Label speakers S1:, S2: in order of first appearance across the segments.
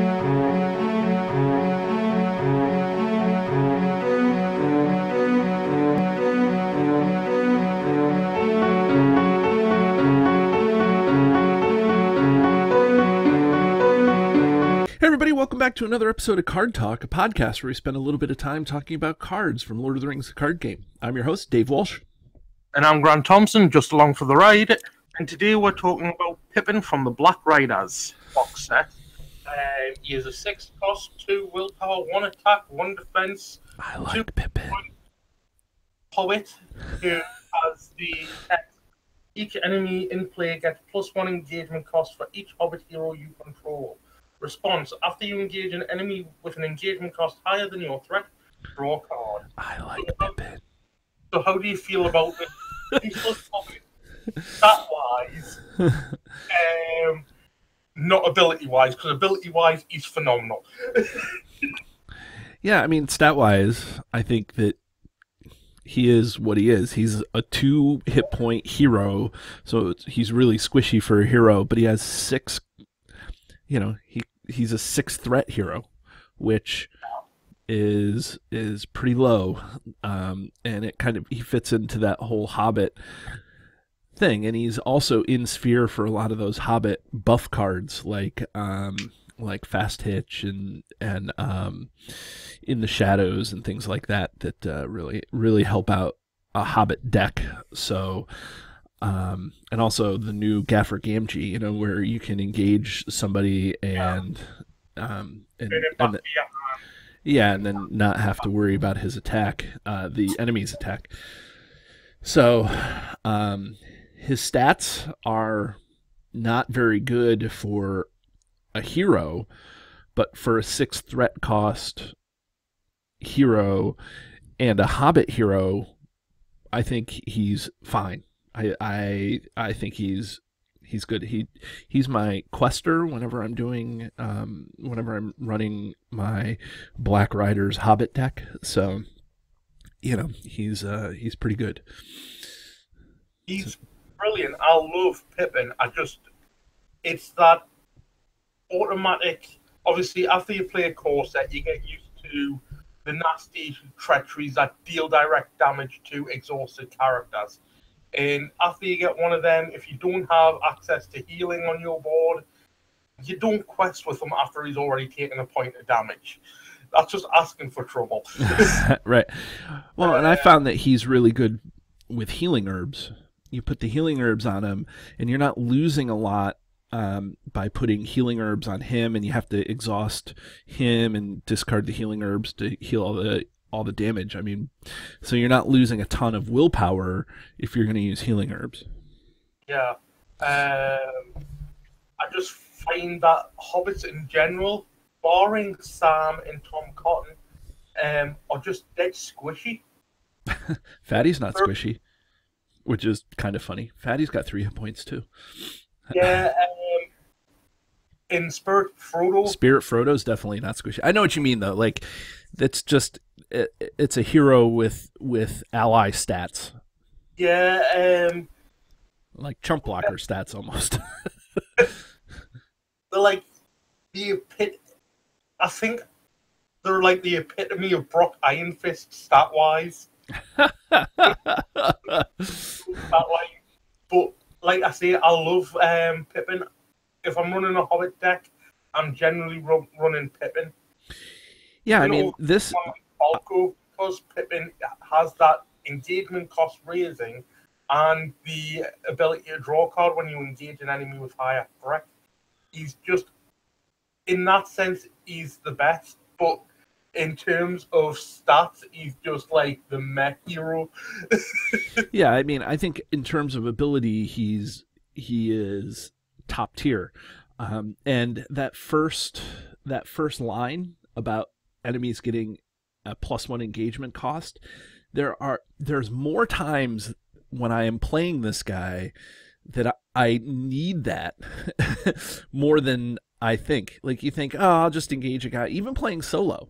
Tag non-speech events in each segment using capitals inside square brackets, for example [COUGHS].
S1: Hey everybody, welcome back to another episode of Card Talk, a podcast where we spend a little bit of time talking about cards from Lord of the Rings the card game. I'm your host, Dave Walsh.
S2: And I'm Grant Thompson, just along for the ride. And today we're talking about Pippin from the Black Riders box set. Eh? Um, he is a six cost, two willpower, one attack, one defense,
S1: I like Pippin.
S2: poet who has the text. Each enemy in play gets plus one engagement cost for each Hobbit hero you control. Response: After you engage an enemy with an engagement cost higher than your threat, draw a card.
S1: I like Pippin.
S2: So how do you feel about Hobbit? Stat wise, [LAUGHS] um, not ability wise, because ability wise he's phenomenal.
S1: Yeah, I mean, stat wise, I think that he is what he is. He's a two hit point hero, so he's really squishy for a hero, but he has six, you know, he he's a six threat hero, which is is pretty low um and it kind of he fits into that whole hobbit thing and he's also in sphere for a lot of those hobbit buff cards like um like fast hitch and and um in the shadows and things like that that uh, really really help out a hobbit deck so um and also the new gaffer gamgee you know where you can engage somebody and um and, and
S2: yeah.
S1: yeah, and then not have to worry about his attack, uh, the enemy's attack. So, um, his stats are not very good for a hero, but for a six threat cost hero and a hobbit hero, I think he's fine. I I I think he's he's good. He he's my quester whenever I'm doing um whenever I'm running my Black Riders Hobbit deck. So you know, he's uh he's pretty good.
S2: He's brilliant. I love Pippin. I just, it's that automatic. Obviously, after you play a core set, you get used to the nasty treacheries that deal direct damage to exhausted characters. And after you get one of them, if you don't have access to healing on your board, you don't quest with him after he's already taken a point of damage. That's just asking for trouble. [LAUGHS]
S1: right. Well, and I found that he's really good with healing herbs. You put the healing herbs on him, and you're not losing a lot um, by putting healing herbs on him, and you have to exhaust him and discard the healing herbs to heal all the all the damage. I mean, so you're not losing a ton of willpower if you're going to use healing herbs.
S2: Yeah. Um, I just find that hobbits in general, barring Sam and Tom Cotton, um, are just dead squishy. [LAUGHS]
S1: Fatty's not squishy, which is kind of funny. Fatty's got three hit points too.
S2: Yeah. Um, in Spirit Frodo,
S1: Spirit Frodo's definitely not squishy. I know what you mean though. Like, it's just it, it's a hero with with ally stats,
S2: yeah, um,
S1: like chump blocker stats almost. [LAUGHS]
S2: they're like the epit. I think they're like the epitome of Brok Ironfist stat wise. That way, but like I say, I love um, Pippin. If I'm running a Hobbit deck, I'm generally ru- running Pippin.
S1: yeah, I
S2: You
S1: mean this.
S2: Folco, because Pippin has that engagement cost raising and the ability to draw a card when you engage an enemy with higher threat. He's just, in that sense, he's the best. But in terms of stats, he's just like the mech hero. [LAUGHS]
S1: Yeah, I mean, I think in terms of ability, he's he is top tier. Um, and that first that first line about enemies getting a plus one engagement cost, there are there's more times when I am playing this guy that I, I need that [LAUGHS] more than I think. Like you think, oh, I'll just engage a guy. Even playing solo,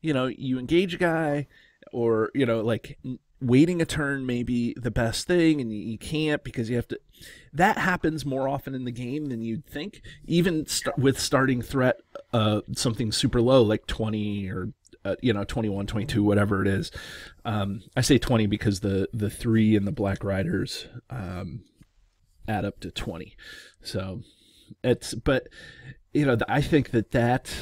S1: you know, you engage a guy, or you know, like waiting a turn may be the best thing, and you, can't because you have to. That happens more often in the game than you'd think. Even st- with starting threat uh, something super low like 20 or uh, you know 21 22 whatever it is um, i say 20 because the the three and the black riders um, add up to 20 so it's but you know i think that that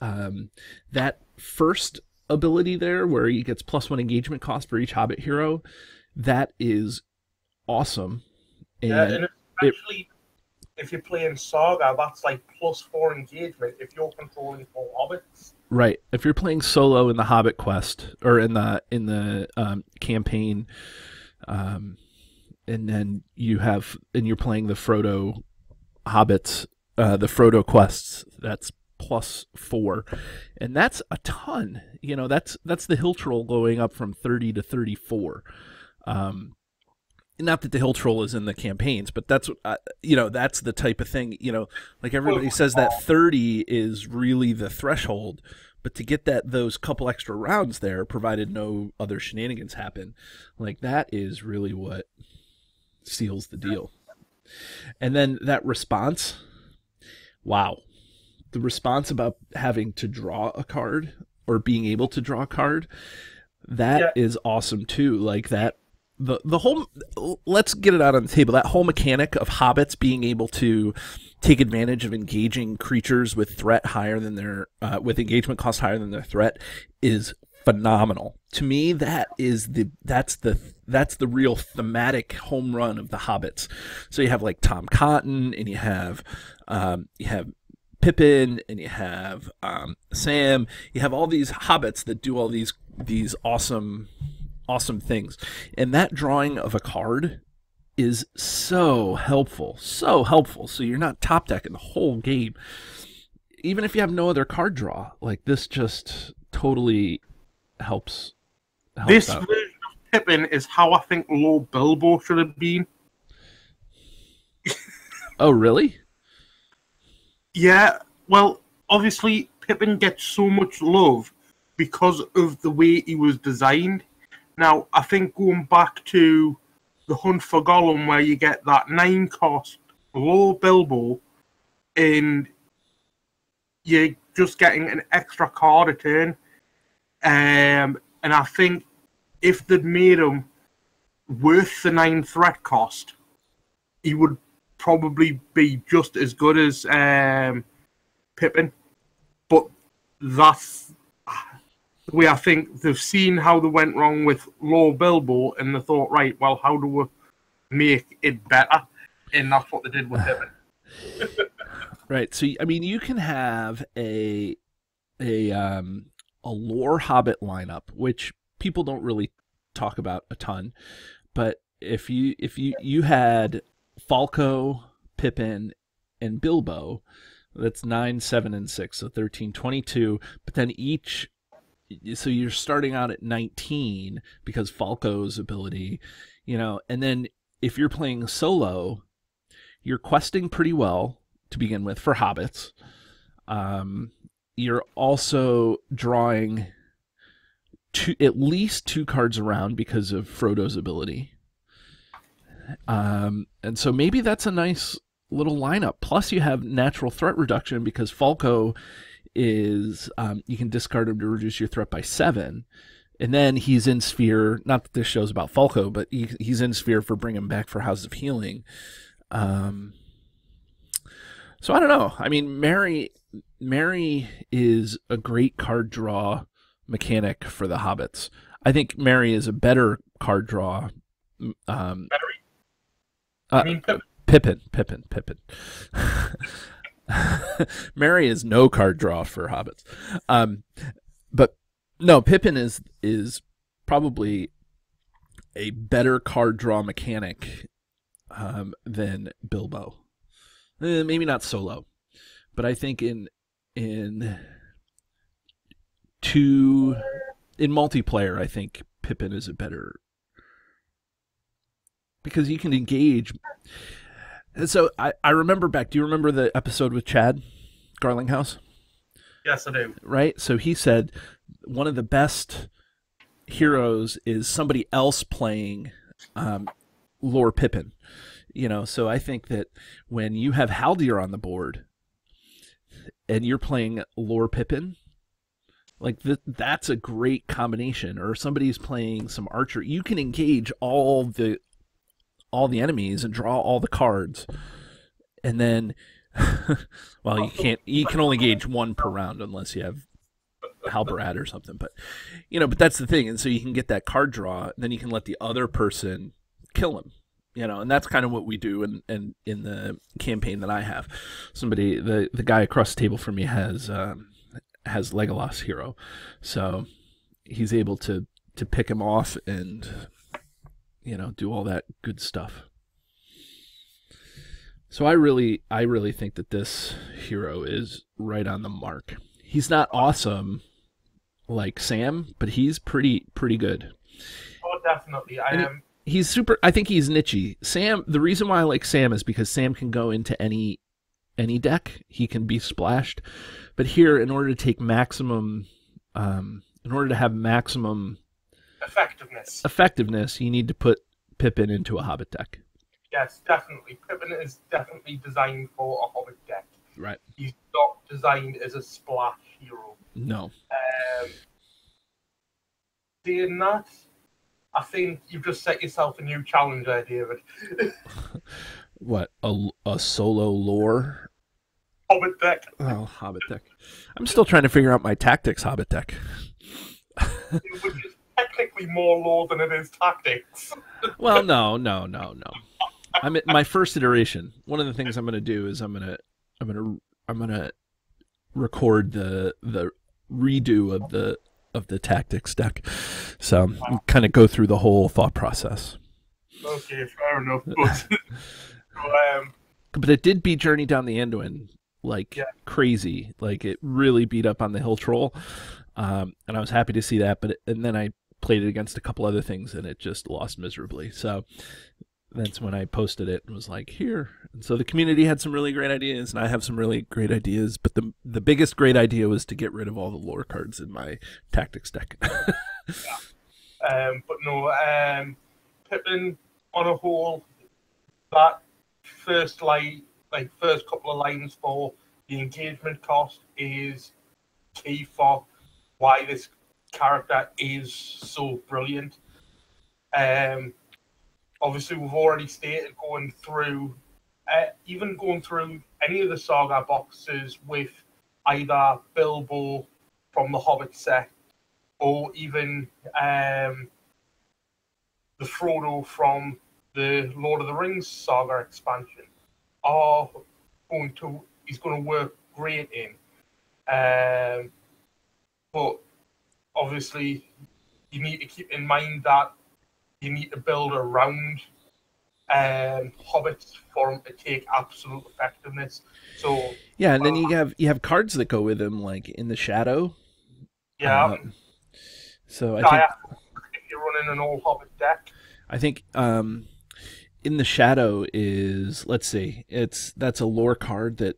S1: um, that first ability there where he gets plus one engagement cost for each hobbit hero that is awesome and,
S2: Yeah, and especially if you're playing Saga, that's like plus four engagement if you're controlling four hobbits.
S1: Right. If you're playing solo in the Hobbit quest or in the in the um, campaign, um, and then you have and you're playing the Frodo hobbits, uh, the Frodo quests. That's plus four, and that's a ton. You know, that's that's the hill troll going up from thirty to thirty four. Um, not that the hill troll is in the campaigns, but that's uh, you know that's the type of thing. You know, like everybody says that thirty is really the threshold, but to get that those couple extra rounds there, provided no other shenanigans happen, like that is really what seals the deal. And then that response, wow, the response about having to draw a card or being able to draw a card, that is
S2: Yeah.
S1: awesome too. Like that the the whole let's get it out on the table that whole mechanic of hobbits being able to take advantage of engaging creatures with threat higher than their uh, with engagement cost higher than their threat is phenomenal to me that is the that's the that's the real thematic home run of the hobbits so you have like tom cotton and you have um, you have Pippin and you have um, Sam. You have all these hobbits that do all these these awesome awesome things, and that drawing of a card is so helpful, so helpful. So you're not top decking the whole game, even if you have no other card draw. Like this, just totally helps. helps
S2: This
S1: out.
S2: Pippin is how I think Lore Bilbo should have been.
S1: Oh, really?
S2: Yeah, well, obviously Pippin gets so much love because of the way he was designed. Now, I think going back to the Hunt for Gollum, where you get that nine cost lore Bilbo, and you're just getting an extra card a turn. Um, and I think if they'd made him worth the nine threat cost, he would probably be just as good as um, Pippin. But that's the way I think they've seen how they went wrong with Lore Bilbo, and they thought, right, well, how do we make it better? And that's what they did with Pippin. [SIGHS] [LAUGHS]
S1: Right. So I mean, you can have a a um a lore hobbit lineup, which people don't really talk about a ton, but if you if you you had Folco, Pippin, and Bilbo, that's nine, seven, and six, so 13, 22. But then each, so you're starting out at 19 because Folco's ability, you know, and then if you're playing solo, you're questing pretty well to begin with for hobbits. Um, you're also drawing two, at least two cards around because of Frodo's ability. Um, and so maybe that's a nice little lineup. Plus, you have natural threat reduction because Folco is um, you can discard him to reduce your threat by seven. And then he's in Sphere. Not that this show's about Folco, but he, he's in Sphere for bringing him back for House of Healing. Um, so I don't know. I mean, Merry, Merry is a great card draw mechanic for the hobbits. I think Merry is a better card draw. Um, uh,
S2: I mean, Pippin.
S1: Pippin, Pippin, Pippin. [LAUGHS] Merry is no card draw for hobbits. Um, but no, Pippin is is probably a better card draw mechanic um, than Bilbo. Eh, maybe not solo, but I think in in two in multiplayer, I think Pippin is a better because you can engage. And so I, I remember back. Do you remember the episode with Chad Garlinghouse?
S2: Yes, I do.
S1: Right. So he said one of the best heroes is somebody else playing um, Lore Pippin. You know, so I think that when you have Haldir on the board, and you're playing Lore Pippin, like th- that's a great combination. Or somebody's playing some archer, you can engage all the all the enemies and draw all the cards, and then, [LAUGHS] well, you can't. You can only engage one per round unless you have halberd or something. But you know, but that's the thing, and so you can get that card draw, and then you can let the other person kill him. You know, and that's kind of what we do in, in, in the campaign that I have. Somebody, the the guy across the table from me has um, has Legolas hero, so he's able to to pick him off and you know do all that good stuff. So I really I really think that this hero is right on the mark. He's not awesome like Sam, but he's pretty pretty good.
S2: Oh, definitely. I
S1: And
S2: am.
S1: He's super I think he's nichey. Sam the reason why I like Sam is because Sam can go into any any deck. He can be splashed. But here in order to take maximum um in order to have maximum
S2: effectiveness.
S1: effectiveness, you need to put Pippin into a Hobbit deck.
S2: Yes, definitely. Pippin is definitely designed for a Hobbit deck.
S1: Right.
S2: He's not designed as a splash hero.
S1: No.
S2: Um, saying that, I think you've just set yourself a new challenge there, David. [LAUGHS]
S1: What? A, a solo lore?
S2: Hobbit deck,
S1: Oh, Hobbit deck. I'm still trying to figure out my tactics Hobbit deck.
S2: which is technically more lore than it is tactics.
S1: Well, no, no, no, no. I'm at my first iteration. One of the things I'm going to do is I'm going to I'm going to I'm going to record the the redo of the of the tactics deck. So kind of go through the whole thought process.
S2: Okay, fair enough. But, [LAUGHS] so, um,
S1: But it did be Journey Down the Anduin like
S2: Yeah.
S1: crazy. Like it really beat up on the Hill Troll, um, and I was happy to see that. But and then I played it against a couple other things, and it just lost miserably. So that's when I posted it and was like, "Here." And so the community had some really great ideas, and I have some really great ideas. But the the biggest great idea was to get rid of all the lore cards in my tactics deck. [LAUGHS]
S2: um, but no, um, Pippin on a whole, that first line, like first couple of lines for the engagement cost is key for why this character is so brilliant. Um, obviously, we've already stated going through, uh, even going through any of the saga boxes with either Bilbo from the Hobbit set or even um, the Frodo from the Lord of the Rings saga expansion are going to is going to work great in. Um, but obviously, you need to keep in mind that you need to build around um, hobbits for them to take absolute effectiveness. So
S1: yeah, and then you have you have cards that go with them, like in the shadow.
S2: yeah,
S1: Um, so I think
S2: if you're running an all hobbit deck,
S1: I think um, in the shadow is let's see, it's that's a lore card that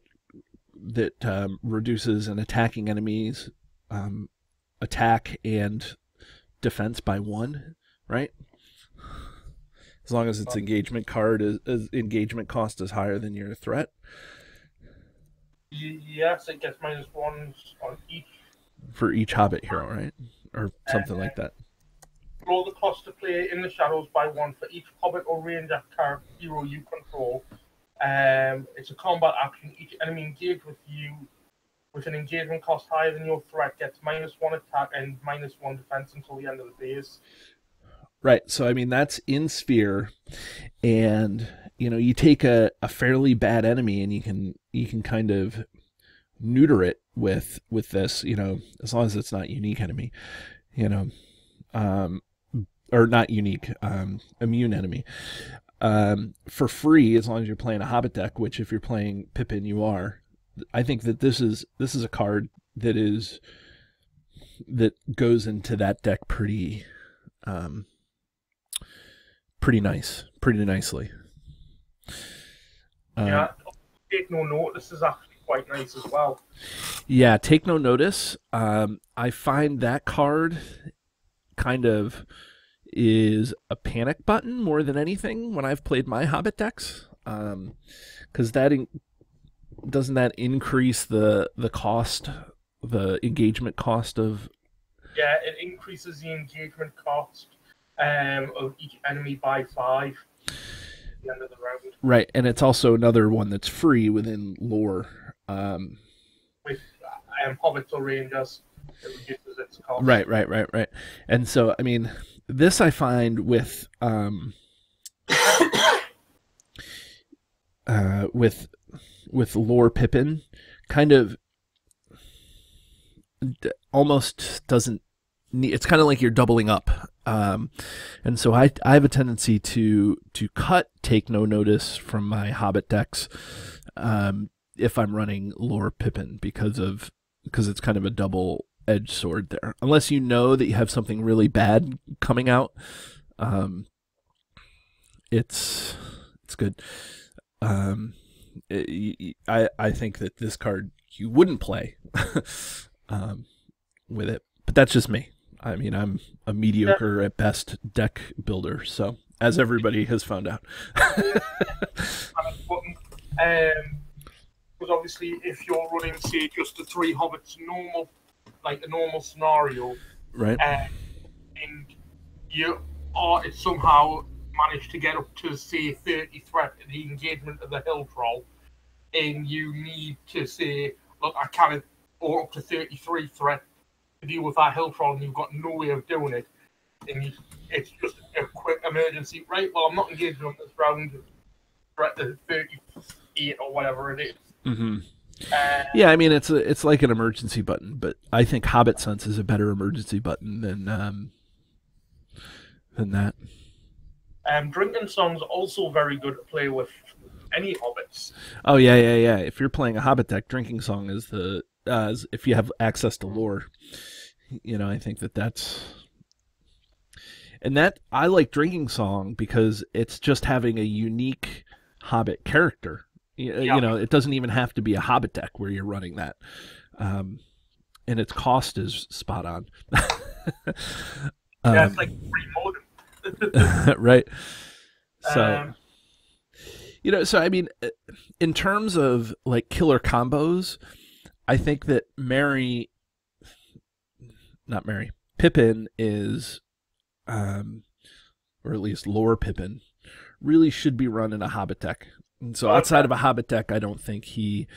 S1: that um, reduces an attacking enemy's um, attack and defense by one, right? As long as its engagement card is, is engagement cost is higher than your threat.
S2: yes, it gets minus ones on each.
S1: for each Hobbit hero, right? Or something like that.
S2: Roll the cost to play in the shadows by one for each hobbit or ranger character hero you control. Um, it's a combat action. Each enemy engaged with you with an engagement cost higher than your threat gets minus one attack and minus one defense until the end of the phase.
S1: Right. So I mean that's in sphere and you know, you take a, a fairly bad enemy and you can you can kind of neuter it with with this, you know, as long as it's not unique enemy, you know. Um or not unique, um immune enemy. Um for free as long as you're playing a Hobbit deck, which if you're playing Pippin you are. I think that this is this is a card that is that goes into that deck pretty um pretty nice, pretty nicely. Uh,
S2: yeah, take no notice is actually quite nice as well.
S1: yeah, take no notice. Um, I find that card kind of is a panic button more than anything when I've played my Hobbit decks, because that in- doesn't that increase the the cost, the engagement cost of?
S2: Yeah, it increases the engagement cost um, of each enemy by five. End of the round.
S1: Right, and it's also another one that's free within lore. Um,
S2: with um, Hobbit or rangers. It reduces its cost.
S1: Right, right, right, right. And so, I mean, this I find with um, [COUGHS] uh, with with lore Pippin, kind of almost doesn't. Need, it's kind of like you're doubling up, um, and so I I have a tendency to to cut take no notice from my Hobbit decks. Um, if I'm running lore Pippin because of because it's kind of a double edged sword there. Unless you know that you have something really bad coming out, um, it's it's good. Um, it, I I think that this card you wouldn't play [LAUGHS] um, with it, but that's just me. I mean, I'm a mediocre at best deck builder, so as everybody has found out. [LAUGHS]
S2: um, because obviously, if you're running, say, just the three hobbits normal, like a normal scenario,
S1: right,
S2: uh, and you are somehow managed to get up to say 30 threat in the engagement of the hill troll, and you need to say, look, I can't, or up to 33 threat to deal with that hill troll, and you've got no way of doing it, and you, it's just a quick emergency, right? Well, I'm not engaging on this round, threat to 38 or whatever it is.
S1: Mm-hmm. Uh, yeah, I mean it's a, it's like an emergency button, but I think Hobbit Sense is a better emergency button than um, than that.
S2: Um, drinking songs also very good to play with any hobbits.
S1: Oh yeah, yeah, yeah. If you're playing a Hobbit deck, drinking song is the uh, if you have access to lore. You know, I think that that's and that I like drinking song because it's just having a unique Hobbit character you, yeah. you know, it doesn't even have to be a Hobbit deck where you're running that. Um, and its cost is spot on.
S2: um, yeah, it's [LAUGHS] like free [LAUGHS]
S1: right. [LAUGHS] So, um, you know, so I mean, uh, in terms of like killer combos, I think that Merry, not Merry, Pippin is, um, or at least lore Pippin, really should be run in a Hobbit deck. And so outside of a Hobbit deck, I don't think he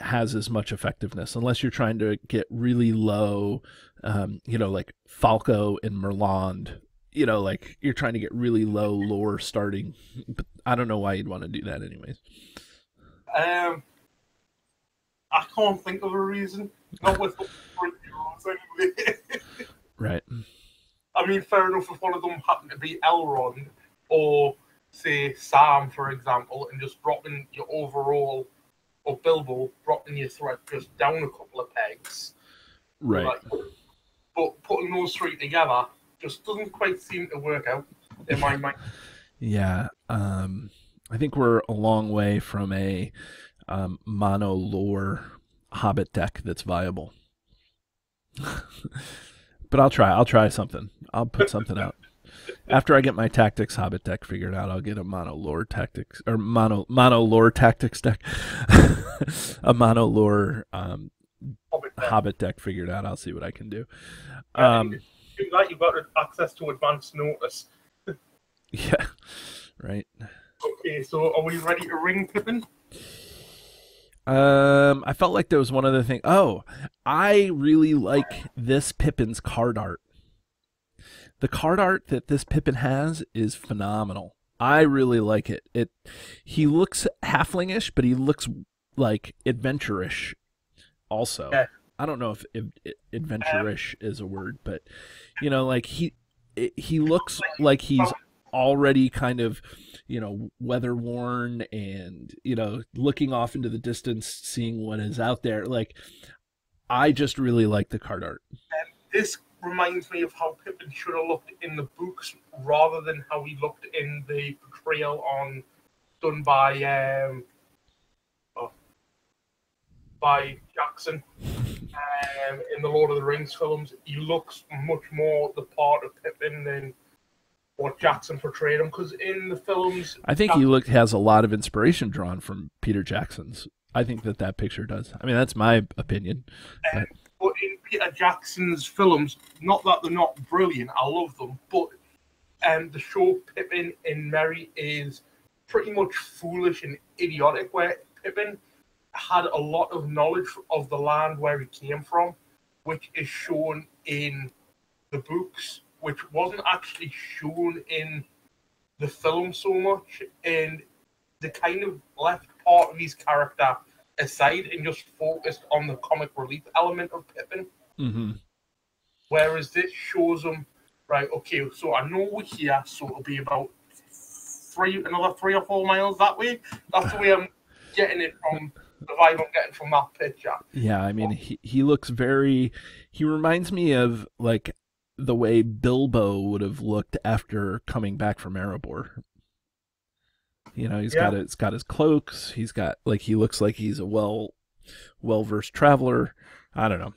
S1: has as much effectiveness unless you're trying to get really low, um, you know, like Folco and Mirlonde. You know, like you're trying to get really low lore starting, but I don't know why you'd want to do that, anyways.
S2: Um, I can't think of a reason. Not with anyway. [LAUGHS]
S1: right.
S2: I mean, fair enough if one of them happened to be Elrond or say Sam, for example, and just dropping your overall or Bilbo dropping your threat just down a couple of pegs.
S1: Right. Like,
S2: but putting those three together just doesn't quite seem to work out in my mind. [LAUGHS]
S1: Yeah. Um, I think we're a long way from a um, mono lore Hobbit deck that's viable. [LAUGHS] but I'll try. I'll try something. I'll put something out after I get my tactics Hobbit deck figured out, I'll get a mono lore tactics or mono mono lore tactics deck, [LAUGHS] a mono lore um, Hobbit, deck. Hobbit deck figured out. I'll see what I can do. Um,
S2: do that, you've got access to advance notice. [LAUGHS]
S1: yeah, right.
S2: Okay, so are we ready to ring Pippin?
S1: Um, I felt like there was one other thing. Oh, I really like this Pippin's card art the card art that this Pippin has is phenomenal. I really like it. It he looks halflingish, but he looks like adventurish. Also, yeah. I don't know if, if, if uh, adventurish is a word, but you know, like he he looks like he's already kind of you know weather worn and you know looking off into the distance, seeing what is out there. Like I just really like the card art.
S2: And this reminds me of how Pippin should have looked in the books rather than how he looked in the portrayal on done by um, oh, by Jackson um, in the Lord of the Rings films. He looks much more the part of Pippin than what Jackson portrayed him. Because in the films,
S1: I think
S2: Jackson,
S1: he look has a lot of inspiration drawn from Peter Jackson's. I think that that picture does. I mean, that's my opinion.
S2: Um, but in Peter Jackson's films, not that they're not brilliant, I love them, but um, the show Pippin in Merry is pretty much foolish and idiotic. Where Pippin had a lot of knowledge of the land where he came from, which is shown in the books, which wasn't actually shown in the film so much, and the kind of left part of his character aside and just focused on the comic relief element of Pippin.
S1: Mm-hmm.
S2: Whereas this shows him, right, okay, so I know we're here, so it'll be about three, another three or four miles that way. That's the way I'm getting it from the vibe I'm getting from that picture.
S1: Yeah, I mean, he, he looks very, he reminds me of like the way Bilbo would have looked after coming back from Erebor. You know, he's
S2: Yeah.
S1: got it's got his cloaks. He's got like he looks like he's a well well versed traveler. I don't know.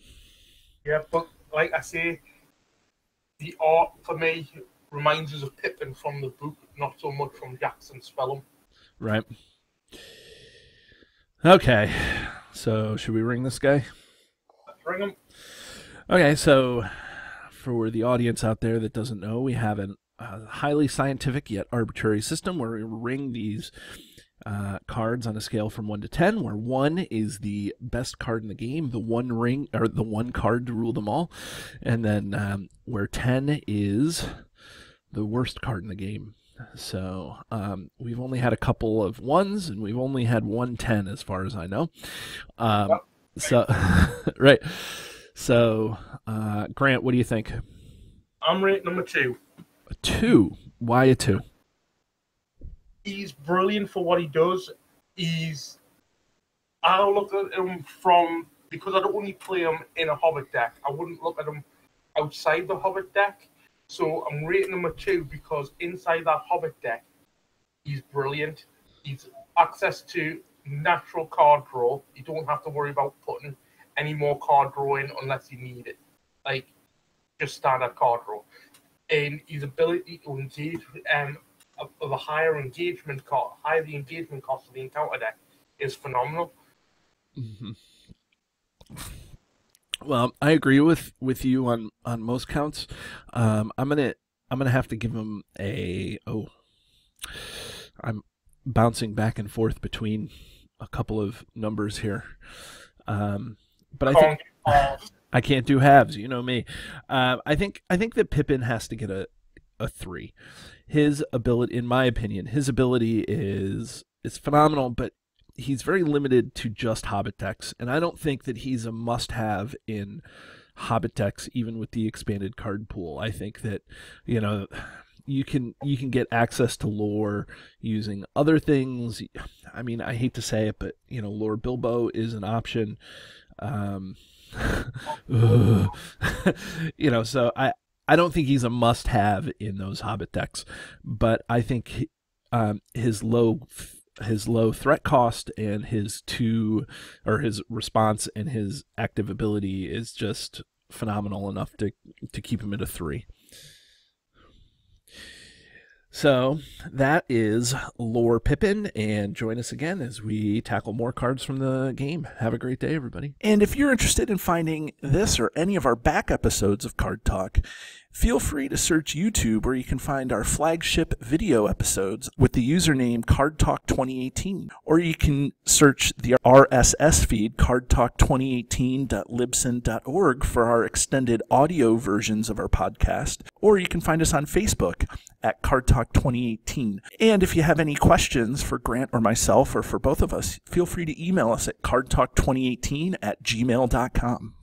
S2: Yeah, but like I say, the art for me reminds us of Pippin from the book, not so much from Jackson's film.
S1: Right. Okay. So should we ring this guy?
S2: Let's ring him.
S1: Okay, so for the audience out there that doesn't know, we have a highly scientific yet arbitrary system where we ring these uh, cards on a scale from one to ten, where one is the best card in the game, the one ring or the one card to rule them all, and then um, where ten is the worst card in the game. So um, we've only had a couple of ones, and we've only had one ten as far as I know. Um, so [LAUGHS] right. So, uh, Grant, what do you think?
S2: I'm rate number two.
S1: A two. Why a two?
S2: He's brilliant for what he does. He's. I look at him from because I don't only play him in a Hobbit deck. I wouldn't look at him outside the Hobbit deck. So I'm rating number two because inside that Hobbit deck, he's brilliant. He's access to natural card draw. You don't have to worry about putting any more card draw in unless you need it. Like just standard card draw. And his ability to engage um of a higher engagement cost, higher the engagement cost of the encounter deck is phenomenal.
S1: Well, I agree with with you on on most counts. Um, I'm gonna I'm gonna have to give him a oh. I'm bouncing back and forth between a couple of numbers here. Um, but I think
S2: Uh,
S1: I can't do halves. You know me. Uh, I think I think that Pippin has to get a a three. His ability, in my opinion, his ability is is phenomenal, but he's very limited to just Hobbit decks, and I don't think that he's a must-have in Hobbit decks, even with the expanded card pool. I think that you know you can you can get access to lore using other things. I mean, I hate to say it, but you know, lore Bilbo is an option. Um. [LAUGHS] you know, so I I don't think he's a must-have in those Hobbit decks, but I think um, his low his low threat cost and his two or his response and his active ability is just phenomenal enough to to keep him at a three. So that is Lore Pippin, and join us again as we tackle more cards from the game. Have a great day, everybody.
S3: And if you're interested in finding this or any of our back episodes of Card Talk, feel free to search YouTube where you can find our flagship video episodes with the username Card Talk 2018. Or you can search the RSS feed cardtalk2018.libsyn.org for our extended audio versions of our podcast. Or you can find us on Facebook at Card Talk 2018. And if you have any questions for Grant or myself or for both of us, feel free to email us at cardtalk2018 at gmail.com.